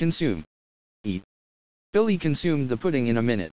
Consume. Eat. Billy consumed the pudding in a minute.